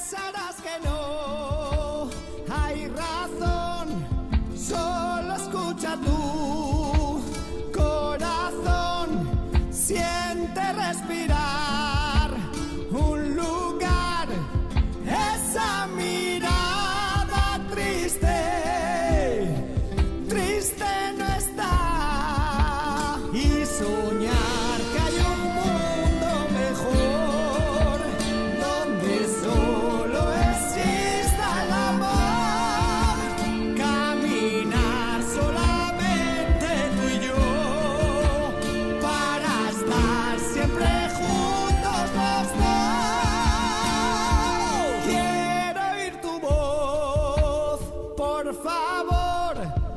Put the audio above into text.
pensarás que no hay razón, solo escucha tú. por favor.